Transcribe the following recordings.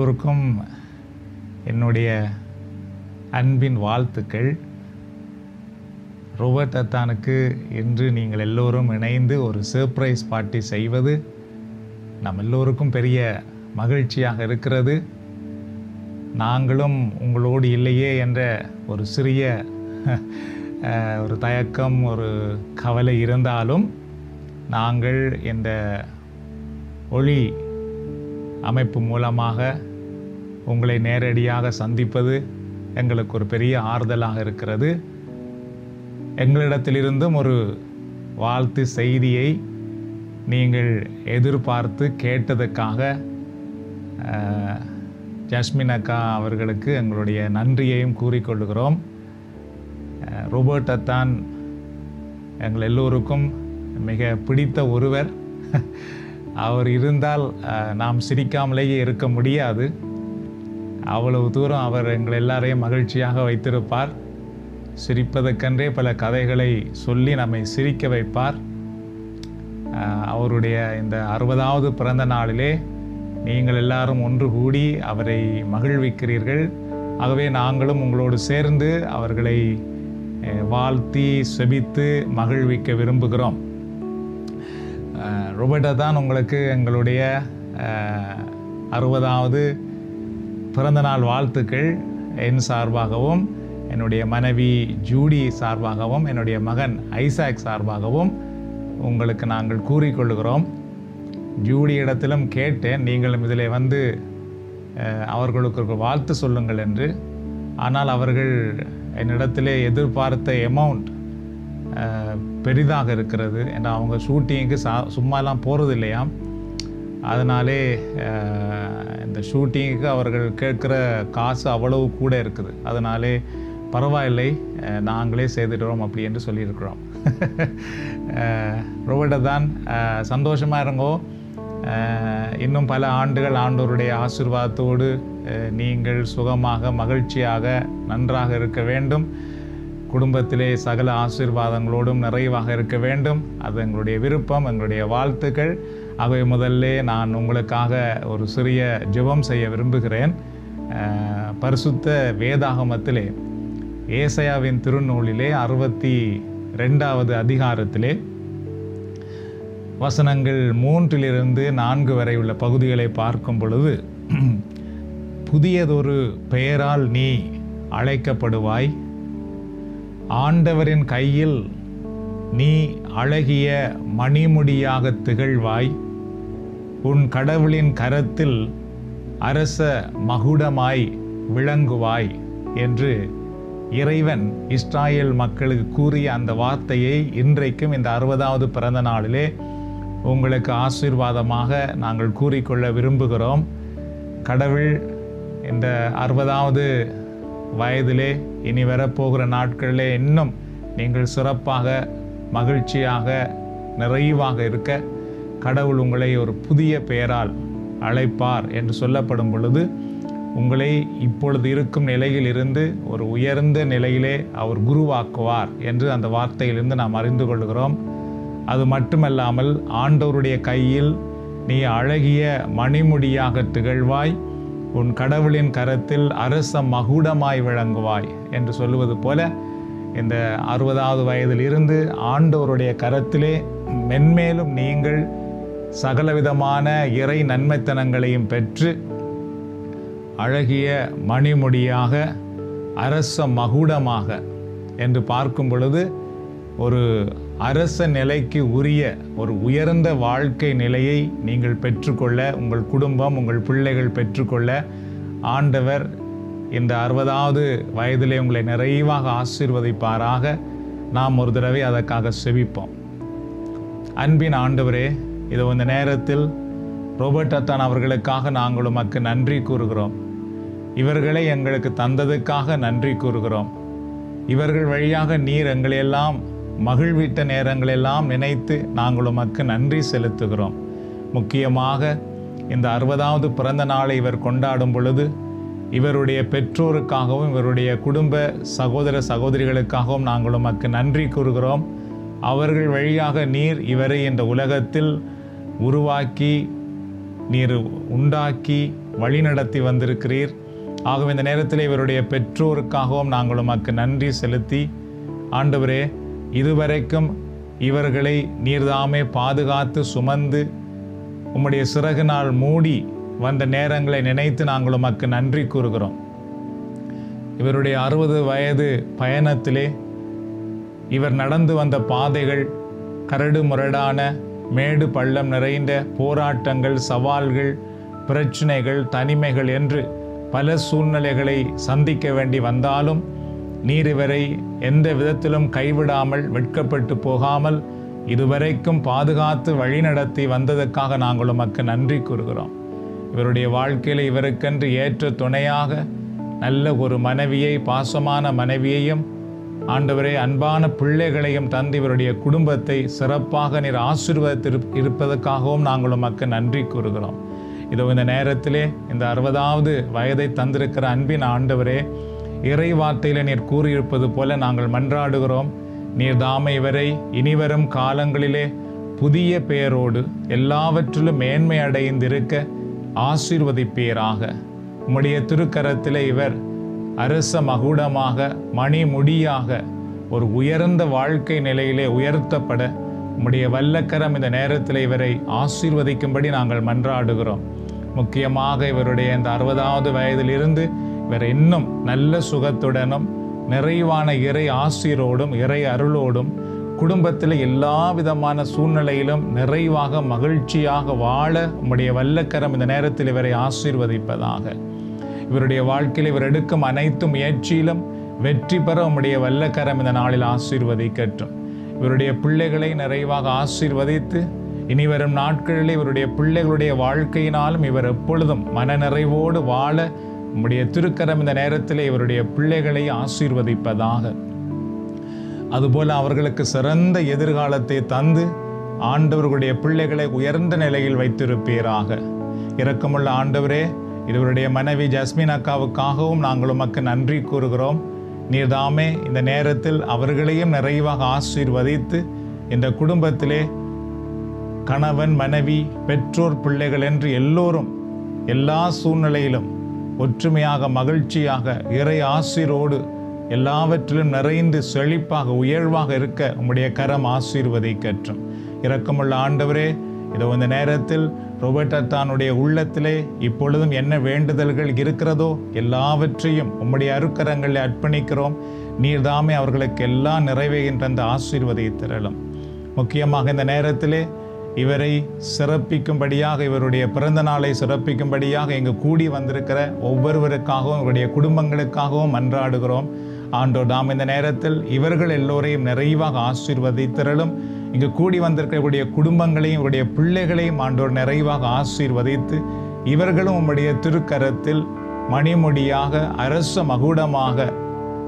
எல்லோருக்கும் என்னுடைய அன்பின் வாழ்த்துக்கள். ரோபர்ட் அத்தானுக்கு இன்று நீங்கள் எல்லோரும் இணைந்து ஒரு சர்ப்ரைஸ் பார்ட்டி செய்வது நம் எல்லோருக்கும் பெரிய மகிழ்ச்சியாக இருக்கிறது. நாங்களும் உங்களோடு இல்லையே என்ற ஒரு சிறிய ஒரு தயக்கம் ஒரு கவலை இருந்தாலும் நாங்கள் இந்த ஒளி அமைப்பு மூலமாக உங்களை நேரடியாக சந்திப்பது எங்களுக்கு ஒரு பெரிய ஆறுதலாக இருக்கிறது. எங்களிடத்திலிருந்தும் ஒரு வாழ்த்து செய்தியை நீங்கள் எதிர்பார்த்து கேட்டதுக்காக அஹ், ஜஸ்மின் அக்கா அவர்களுக்கு எங்களுடைய நன்றியையும் கூறிக்கொள்கிறோம் அஹ், எங்கள் எல்லோருக்கும் மிக பிடித்த ஒருவர். அவர் இருந்தால் நாம் சிரிக்காமலேயே இருக்க முடியாது. அவ்வளவு தூரம் அவர் எங்கள் எல்லாரையும் மகிழ்ச்சியாக வைத்திருப்பார். சிரிப்பதற்கென்றே பல கதைகளை சொல்லி நம்மை சிரிக்க வைப்பார். அவருடைய இந்த அறுபதாவது பிறந்த நாளிலே நீங்கள் எல்லாரும் ஒன்று கூடி அவரை மகிழ்விக்கிறீர்கள். ஆகவே நாங்களும் உங்களோடு சேர்ந்து அவர்களை வாழ்த்தி செபித்து மகிழ்விக்க விரும்புகிறோம். ரொபர்ட்டா தான் உங்களுக்கு எங்களுடைய அறுபதாவது பிறந்தநாள் வாழ்த்துக்கள். என் சார்பாகவும் என்னுடைய மனைவி ஜூடி சார்பாகவும் என்னுடைய மகன் ஐசாக் சார்பாகவும் உங்களுக்கு நாங்கள் கூறிக்கொள்கிறோம். ஜூடி இடத்திலும் கேட்டேன் நீங்களும் இதில் வந்து அவர்களுக்கு வாழ்த்து சொல்லுங்கள் என்று. ஆனால் அவர்கள் என்னிடத்திலே எதிர்பார்த்த எமௌண்ட் பெரிதாக இருக்கிறது. ஏன்னா அவங்க ஷூட்டிங்க்கு சா சும்மாலாம் போகிறது இல்லையாம் அதனாலே இந்த ஷூட்டிங்க்கு அவர்கள் கேட்குற காசு அவ்வளவு கூட இருக்குது. அதனாலே பரவாயில்லை நாங்களே செய்துடுறோம் அப்படி என்று சொல்லியிருக்கிறோம். ரோபர்ட்டை தான் சந்தோஷமாக இருங்கோ. இன்னும் பல ஆண்டுகள் ஆண்டோருடைய ஆசிர்வாதத்தோடு நீங்கள் சுகமாக மகிழ்ச்சியாக நன்றாக இருக்க வேண்டும். குடும்பத்திலே சகல ஆசீர்வாதங்களோடும் நிறைவாக இருக்க வேண்டும். அது எங்களுடைய விருப்பம் எங்களுடைய வாழ்த்துக்கள். ஆகவே முதல்ல நான் உங்களுக்காக ஒரு சிறிய ஜெபம் செய்ய விரும்புகிறேன். பரிசுத்த வேதாகமத்திலே ஏசையாவின் திருநூலிலே அறுபத்தி ரெண்டாவது அதிகாரத்திலே வசனங்கள் மூன்றிலிருந்து நான்கு வரை உள்ள பகுதிகளை பார்க்கும் பொழுது புதியதொரு பெயரால் நீ அழைக்கப்படுவாய். ஆண்டவரின் கையில் நீ அழகிய மணிமுடியாக திகழ்வாய். உன் கடவுளின் கரத்தில் அரச மகுடமாய் விளங்குவாய் என்று இறைவன் இஸ்ராயேல் மக்களுக்கு கூறிய அந்த வார்த்தையை இன்றைக்கும் இந்த அறுபதாவது பிறந்த நாளிலே உங்களுக்கு ஆசீர்வாதமாக நாங்கள் கூறிக்கொள்ள விரும்புகிறோம். கடவுள் இந்த அறுபதாவது வயதிலே இனி வரப்போகிற நாட்களிலே இன்னும் நீங்கள் சிறப்பாக மகிழ்ச்சியாக நிறைவாக இருக்க கடவுள் உங்களை ஒரு புதிய பெயரால் அழைப்பார் என்று சொல்லப்படும் பொழுது உங்களை இப்பொழுது இருக்கும் நிலையில் இருந்து ஒரு உயர்ந்த நிலையிலே அவர் குருவாக்குவார் என்று அந்த வார்த்தையிலிருந்து நாம் அறிந்து கொள்கிறோம். அது மட்டுமல்லாமல் ஆண்டவருடைய கையில் நீ அழகிய மணிமுடியாக திகழ்வாய் உன் கடவுளின் கரத்தில் அரச மகுடமாய் விளங்குவாய் என்று சொல்லுவது போல இந்த அறுபதாவது வயதில் இருந்து ஆண்டவருடைய கரத்திலே மென்மேலும் நீங்கள் சகலவிதமான இறை நன்மைத்தனங்களையும் பெற்று அழகிய மணிமுடியாக அரச மகுடமாக என்று பார்க்கும் பொழுது ஒரு அரச நிலைக்கு உரிய ஒரு உயர்ந்த வாழ்க்கை நிலையை நீங்கள் பெற்றுக்கொள்ள உங்கள் குடும்பம் உங்கள் பிள்ளைகள் பெற்றுக்கொள்ள ஆண்டவர் இந்த அறுபதாவது வயதிலே உங்களை நிறைவாக ஆசீர்வதிப்பாராக. நாம் ஒரு தடவை அதற்காக செவிப்போம் அன்பின் ஆண்டவரே இது இந்த நேரத்தில் ரோபர்ட் அத்தான் அவர்களுக்காக நாங்கள் உமக்கு நன்றி கூறுகிறோம். இவர்களை எங்களுக்கு தந்ததுக்காக நன்றி கூறுகிறோம். இவர்கள் வழியாக நீர் எங்களையெல்லாம் மகிழ்வித்த நேரங்களெல்லாம் நினைத்து நாங்கள் உமக்கு நன்றி செலுத்துகிறோம். முக்கியமாக இந்த அறுபதாவது பிறந்த நாளை இவர் கொண்டாடும் பொழுது இவருடைய பெற்றோருக்காகவும் இவருடைய குடும்ப சகோதர சகோதரிகளுக்காகவும் நாங்கள் உமக்கு நன்றி கூறுகிறோம். அவர்கள் வழியாக நீர் இவரை இந்த உலகத்தில் உருவாக்கி நீர் உண்டாக்கி வழிநடத்தி வந்திருக்கிறீர். ஆகவே இந்த நேரத்தில் இவருடைய பெற்றோருக்காகவும் நாங்கள் உமக்கு நன்றி செலுத்தி ஆண்டவரே இதுவரைக்கும் இவர்களை நீர்தாமே பாதுகாத்து சுமந்து உம்முடைய சிறகுனால் மூடி வந்த நேரங்களை நினைத்து நாங்கள் உமக்கு நன்றி கூறுகிறோம். இவருடைய அறுபது வயது பயணத்திலே இவர் நடந்து வந்த பாதைகள் கரடு முரடான மேடு பள்ளம் நிறைந்த போராட்டங்கள் சவால்கள் பிரச்சனைகள் தனிமைகள் என்று பல சூழ்நிலைகளை சந்திக்க வேண்டி வந்தாலும் நீர் இவரை எந்த விதத்திலும் கைவிடாமல் வெட்கப்பட்டு போகாமல் இதுவரைக்கும் பாதுகாத்து வழிநடத்தி வந்ததற்காக நாங்கள் உமக்கு நன்றி கூறுகிறோம். இவருடைய வாழ்க்கையில் இவருக்கென்று ஏற்ற துணையாக நல்ல ஒரு மனைவியை பாசமான மனைவியையும் ஆண்டவரே அன்பான பிள்ளைகளையும் தந்து இவருடைய குடும்பத்தை சிறப்பாக நீர் ஆசீர்வதித்து இருப்பதற்காகவும் நாங்கள் உமக்கு நன்றி கூறுகிறோம். இதோ இந்த நேரத்திலே இந்த அறுபதாவது வயதை தந்திருக்கிற அன்பின் ஆண்டவரே இறை வார்த்தையில் நீர் கூறியிருப்பது போல நாங்கள் மன்றாடுகிறோம். நீர் தாமை வரை இனிவரும் காலங்களிலே புதிய பெயரோடு எல்லாவற்றிலும் மேன்மை அடைந்திருக்க ஆசீர்வதிப்பீராக. உம்முடைய திருக்கரத்திலே இவர் அரச மகுடமாக மணிமுடியாக ஒரு உயர்ந்த வாழ்க்கை நிலையிலே உயர்த்தப்பட உம்முடைய வல்லக்கரம் இந்த நேரத்தில் இவரை ஆசீர்வதிக்கும்படி நாங்கள் மன்றாடுகிறோம். முக்கியமாக இவருடைய இந்த அறுபதாவது வயதிலிருந்து இவர் இன்னும் நல்ல சுகத்துடனும் நிறைவான இறை ஆசீரோடும் இறை அருளோடும் குடும்பத்தில் எல்லா விதமான சூழ்நிலையிலும் நிறைவாக மகிழ்ச்சியாக வாழ உம்முடைய வல்லக்கரம் இந்த நேரத்தில் இவரை ஆசீர்வதிப்பதாக. இவருடைய வாழ்க்கையில் இவர் எடுக்கும் அனைத்து முயற்சியிலும் வெற்றி பெற உம்முடைய வல்லக்கரம் இந்த நாளில் ஆசீர்வதிக்கட்டும். இவருடைய பிள்ளைகளை நிறைவாக ஆசீர்வதித்து இனி வரும் நாட்களில் இவருடைய பிள்ளைகளுடைய வாழ்க்கையினாலும் இவர் எப்பொழுதும் மனநிறைவோடு வாழ உம்முடைய திருக்கரம் இந்த நேரத்தில் இவருடைய பிள்ளைகளை ஆசீர்வதிப்பதாக. அதுபோல அவர்களுக்கு சிறந்த எதிர்காலத்தை தந்து ஆண்டவர்களுடைய பிள்ளைகளை உயர்ந்த நிலையில் வைத்திருப்பீராக. இரக்கமுள்ள ஆண்டவரே இவருடைய மனைவி ஜஸ்மின் அக்காவுக்காகவும் நாங்கள் உமக்கு நன்றி கூறுகிறோம். நீர்தாமே இந்த நேரத்தில் அவர்களையும் நிறைவாக ஆசீர்வதித்து இந்த குடும்பத்திலே கணவன் மனைவி பெற்றோர் பிள்ளைகள் என்று எல்லோரும் எல்லா சூழ்நிலையிலும் ஒற்றுமையாக மகிழ்ச்சியாக இறை ஆசீரோடு எல்லாவற்றிலும் நிறைந்து செழிப்பாக உயர்வாக இருக்க உம்முடைய கரம் ஆசீர்வதிக்கற்றும் இரக்கமுள்ள ஆண்டவரே இதோ இந்த நேரத்தில் ரோபர்ட்டா தானுடைய உள்ளத்திலே இப்பொழுதும் என்ன வேண்டுதல்கள் இருக்கிறதோ எல்லாவற்றையும் உம்முடைய அருக்கரங்களில் அர்ப்பணிக்கிறோம். நீர்தாமே அவர்களுக்கு எல்லாம் நிறைவேகின்ற அந்த ஆசீர்வதித்திரளும் முக்கியமாக இந்த நேரத்திலே இவரை சிறப்பிக்கும்படியாக இவருடைய பிறந்த நாளை சிறப்பிக்கும்படியாக இங்கு கூடி வந்திருக்கிற ஒவ்வொருவருக்காகவும் இவருடைய குடும்பங்களுக்காகவும் மன்றாடுகிறோம். ஆண்டோர் நாம் இந்த நேரத்தில் இவர்கள் எல்லோரையும் நிறைவாக ஆசீர்வதித்திரளும். இங்கு கூடி வந்திருக்கக்கூடிய குடும்பங்களையும் இவருடைய பிள்ளைகளையும் ஆண்டோர் நிறைவாக ஆசீர்வதித்து இவர்களும் உம்முடைய திருக்கரத்தில் மணிமுடியாக அரச மகுடமாக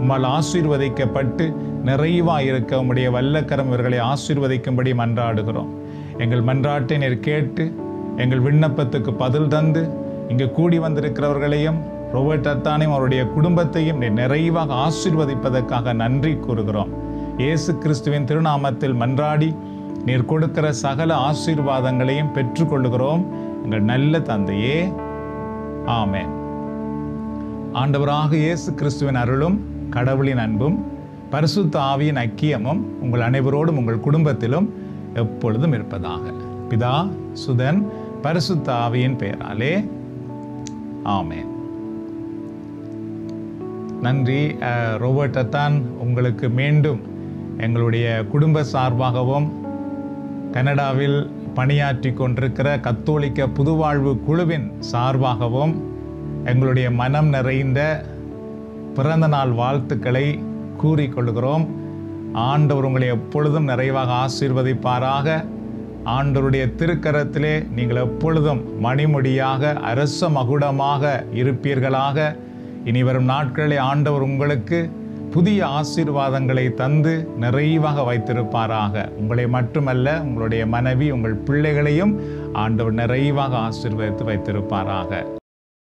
உம்மால் ஆசீர்வதிக்கப்பட்டு நிறைவாக இருக்க உம்முடைய வல்லக்கரம் இவர்களை ஆசீர்வதிக்கும்படி மன்றாடுகிறோம். எங்கள் மன்றாட்டை நீர் கேட்டு எங்கள் விண்ணப்பத்துக்கு பதில் தந்து இங்கு கூடி வந்திருக்கிறவர்களையும் ரோபர்ட் அத்தானையும் அவருடைய குடும்பத்தையும் நிறைவாக ஆசீர்வதிப்பதற்காக நன்றி கூறுகிறோம். இயேசு கிறிஸ்துவின் திருநாமத்தில் மன்றாடி நீர் கொடுக்கிற சகல ஆசீர்வாதங்களையும் பெற்றுக்கொள்கிறோம் எங்கள் நல்ல தந்தையே ஆமேன். ஆண்டவராக இயேசு கிறிஸ்துவின் அருளும் கடவுளின் அன்பும் பரிசுத்த ஆவியின் ஐக்கியமும் உங்கள் அனைவரோடும் உங்கள் குடும்பத்திலும் எப்பொழுதும் இருப்பதாக. பிதா சுதன் பரிசுத்த ஆவியின் பெயராலே ஆமே நன்றி அஹ், ரோபர்ட் அத்தான் உங்களுக்கு மீண்டும் எங்களுடைய குடும்ப சார்பாகவும் கனடாவில் பணியாற்றி கொண்டிருக்கிற கத்தோலிக்க புதுவாழ்வு குழுவின் சார்பாகவும் எங்களுடைய மனம் நிறைந்த பிறந்த நாள் வாழ்த்துக்களை கூறிக்கொள்கிறோம் ஆண்டவர் உங்களை எப்பொழுதும் நிறைவாக ஆசீர்வதிப்பாராக. ஆண்டவருடைய திருக்கரத்திலே நீங்கள் எப்பொழுதும் மணிமுடியாக அரச மகுடமாக இருப்பீர்களாக. இனி வரும் நாட்களில் ஆண்டவர் உங்களுக்கு புதிய ஆசீர்வாதங்களை தந்து நிறைவாக வைத்திருப்பாராக. உங்களை மட்டுமல்ல உங்களுடைய மனைவி உங்கள் பிள்ளைகளையும் ஆண்டவர் நிறைவாக ஆசீர்வதித்து வைத்திருப்பாராக.